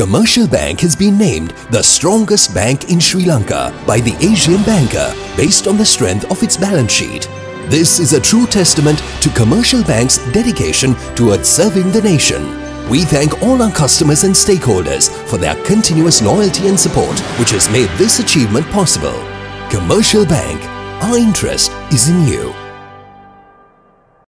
Commercial Bank has been named the strongest bank in Sri Lanka by the Asian Banker based on the strength of its balance sheet. This is a true testament to Commercial Bank's dedication towards serving the nation. We thank all our customers and stakeholders for their continuous loyalty and support, which has made this achievement possible. Commercial Bank, our interest is in you.